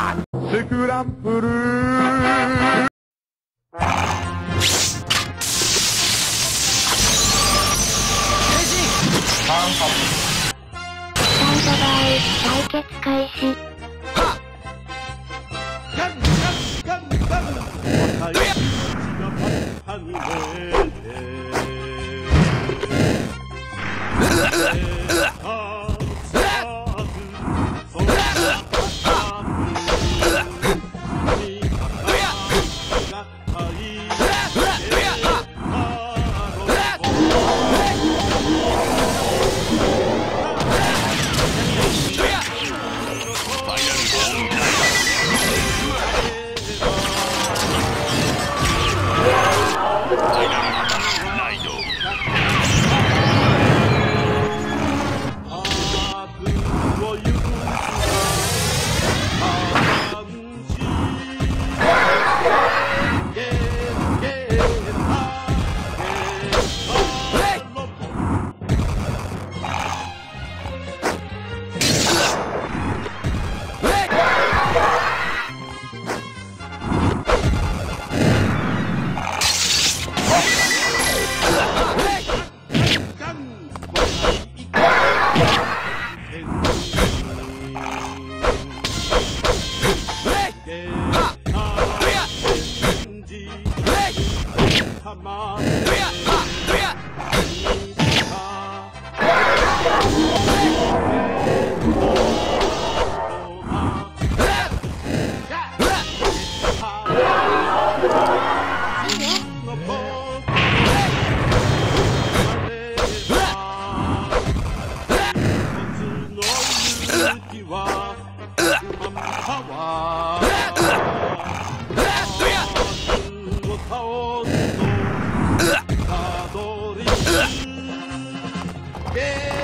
スクランブルサンドバイ、対決開始。ガンガンガンガン若い血がパンパン Oh, っ。え